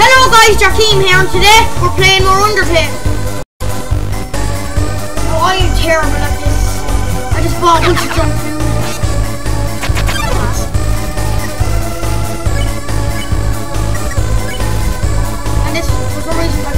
Hello guys, Jakeem here and today we're playing more Undertale. Oh, I am terrible at this. I just bought a bunch of junk food. And this, for some reason,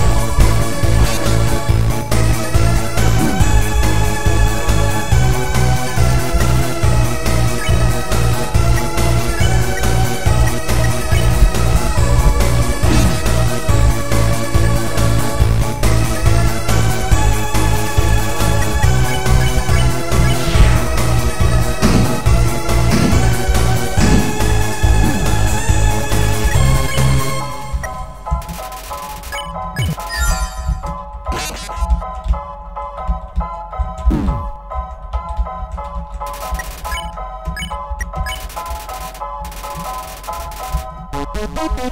Oh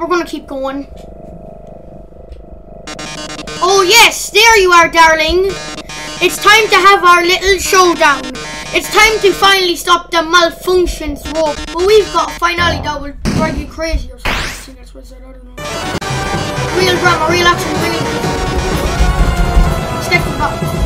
we're gonna keep going. Oh yes, there you are, darling. It's time to have our little showdown. It's time to finally stop the malfunctions rope. But we've got a finale that will drive you crazy or something. That's what I said, I don't know. Real drama, real action, real. Step back.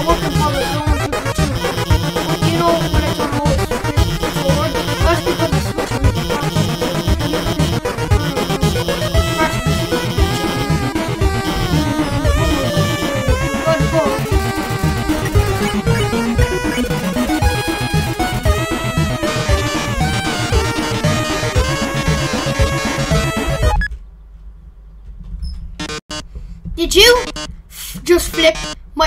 Work in progress. No one's looking at you. Know when hold, it's forward. That's because the switch Did you just flip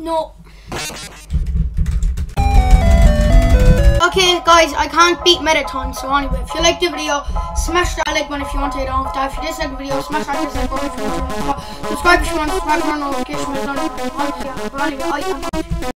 No. Okay, guys, I can't beat Mettaton, so anyway, if you liked the video, smash that like button if you want to off that. If you dislike the video, smash that dislike button if you want to subscribe if you want subscribe, turn on notifications, but anyway, I am